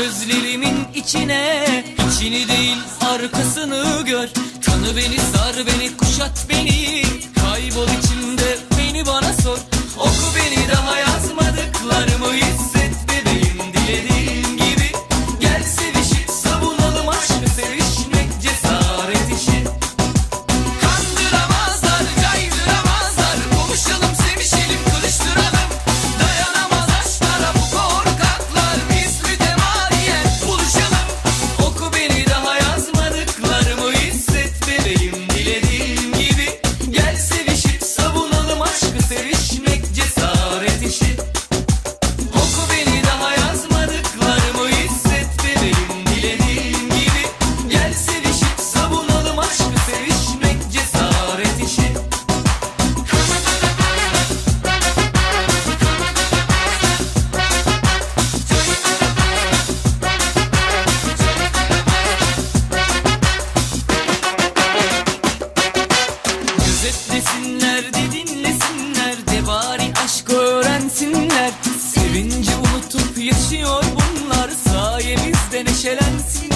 gözlerimin içine. İçini değil arkasını gör. Tanı beni sar beni kuşat beni öğrensinler Sevinci unutup yaşıyor bunlar. Sayemizde neşelensin